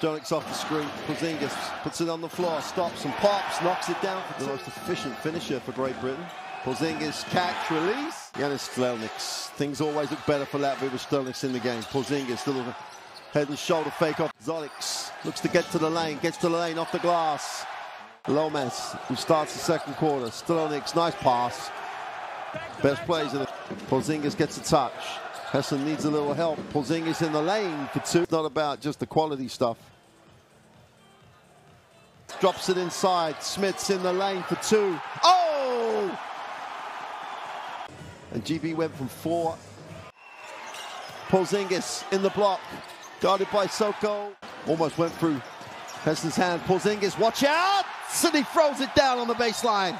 Sterling's off the screen. Porzingis puts it on the floor, stops and pops, knocks it down for the most efficient finisher for Great Britain. Porzingis catch, release. Janis Strelnieks. Things always look better for Latvia with Strelnieks in the game. Porzingis, little head and shoulder fake off. Zoliks looks to get to the lane, gets to the lane off the glass. Lomas, who starts the second quarter. Stelniks, nice pass. Best plays in it. Porzingis gets a touch. Hesson needs a little help. Porzingis in the lane for two. Not about just the quality stuff. Drops it inside. Smith's in the lane for two. Oh! And GB went from four. Porzingis in the block. Guarded by Soko. Almost went through Hesson's hand. Porzingis, watch out! City throws it down on the baseline.